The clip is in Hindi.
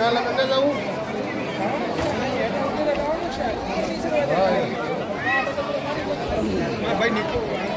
ना लगाने भाई नीचे